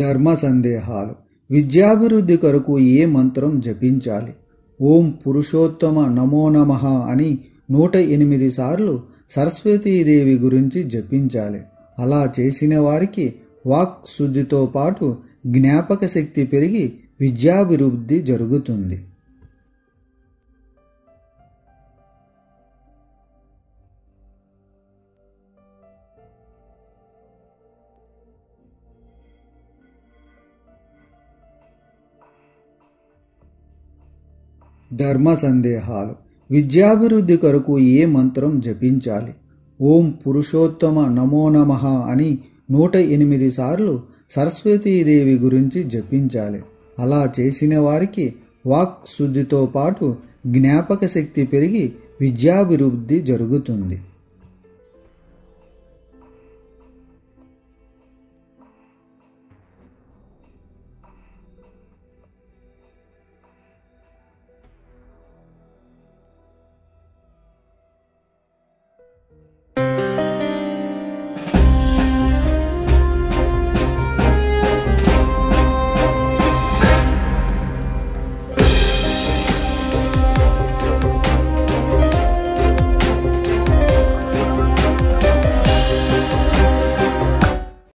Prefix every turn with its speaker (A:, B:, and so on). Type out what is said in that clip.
A: ధర్మ సందేహాలు. విద్యాభివృద్ధి కొరకు ఏ మంత్రం జపించాలి? ఓం పురుషోత్తమ నమో నమః అని నూట ఎనిమిది సార్లు సరస్వతీదేవి గురించి జపించాలి. అలా చేసిన వారికి వాక్ శుద్ధితో పాటు జ్ఞాపక శక్తి పెరిగి విద్యాభివృద్ధి జరుగుతుంది. ధర్మ సందేహాలు విద్యాభివృద్ధి కొరకు ఏ మంత్రం జపించాలి? ఓం పురుషోత్తమ నమో నమః అని నూట ఎనిమిది సార్లు సరస్వతీదేవి గురించి జపించాలి. అలా చేసిన వారికి వాక్ శుద్ధితో పాటు జ్ఞాపక శక్తి పెరిగి విద్యాభివృద్ధి జరుగుతుంది.